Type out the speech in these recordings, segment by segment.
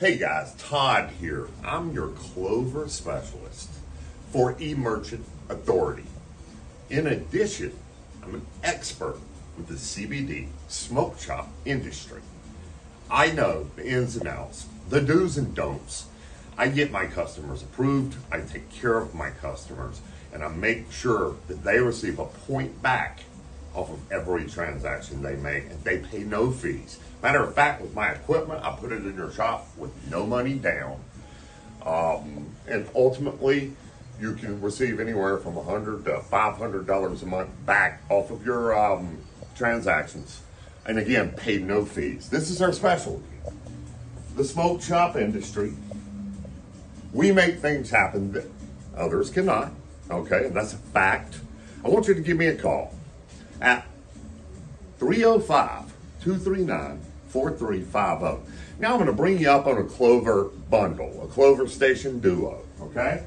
Hey guys, Todd here. I'm your Clover specialist for eMerchant Authority. In addition, I'm an expert with the CBD smoke shop industry. I know the ins and outs, the do's and don'ts. I get my customers approved, I take care of my customers, and I make sure that they receive a point back off of every transaction they make, and they pay no fees. Matter of fact, with my equipment, I put it in your shop with no money down. Um, and ultimately, you can receive anywhere from a hundred to five hundred dollars a month back off of your um, transactions, and again, pay no fees. This is our specialty, the smoke shop industry. We make things happen that others cannot. Okay, and that's a fact. I want you to give me a call at 305 239 4350. Now I'm going to bring you up on a Clover bundle, a Clover Station Duo, okay?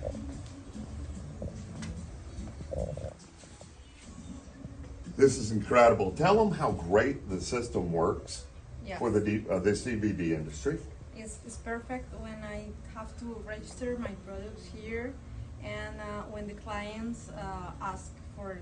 This is incredible. Tell them how great the system works Yes. for the, D, uh, the CBD industry. It's, it's perfect when I have to register my products here and uh, when the clients uh, ask for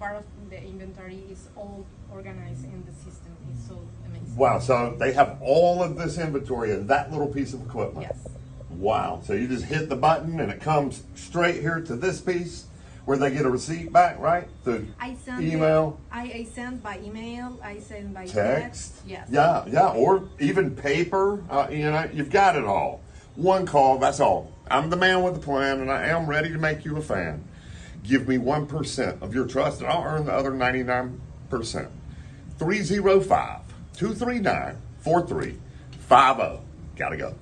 part of the inventory is all organized in the system. It's so amazing. Wow, so they have all of this inventory in that little piece of equipment. Yes. Wow. So you just hit the button and it comes straight here to this piece where they get a receipt back, right? The I send email, it- I, I send by email. I send by text. Yes. Yeah, yeah, or even paper. Uh, you know, you've got it all. One call, that's all. I'm the man with the plan and I am ready to make you a fan. Give me 1% of your trust and I'll earn the other 99%. 305 239 4350. Gotta go.